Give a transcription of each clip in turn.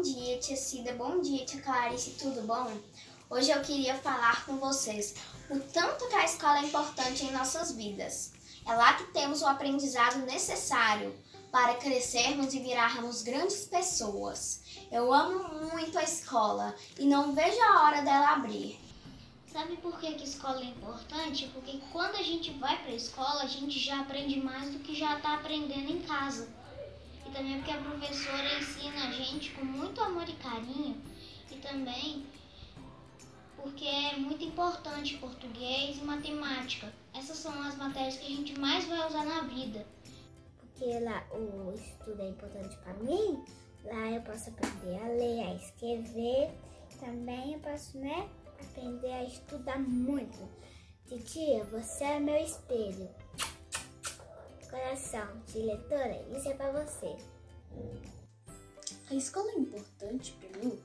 dia, tia Clarice, tudo bom? Hoje eu queria falar com vocês o tanto que a escola é importante em nossas vidas. É lá que temos o aprendizado necessário para crescermos e virarmos grandes pessoas. Eu amo muito a escola e não vejo a hora dela abrir. Sabe por que, a escola é importante? Porque quando a gente vai para a escola, a gente já aprende mais do que já está aprendendo em casa. E também porque a professora ensina a gente muito amor e carinho. E também porque é muito importante português e matemática. Essas são as matérias que a gente mais vai usar na vida. Porque lá o estudo é importante para mim, lá eu posso aprender a ler, a escrever. Também eu posso, né? aprender a estudar muito. Titia, você é meu espelho. Coração, diretora, isso é para você. A escola é importante para mim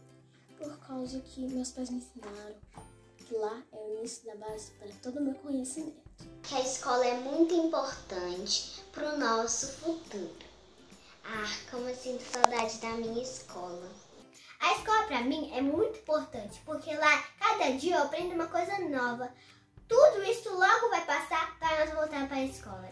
por causa que meus pais me ensinaram que lá é o início da base para todo o meu conhecimento. Que a escola é muito importante para o nosso futuro. Ah, como eu sinto saudade da minha escola. A escola para mim é muito importante, porque lá cada dia eu aprendo uma coisa nova. Tudo isso logo vai passar para nós voltar para a escola.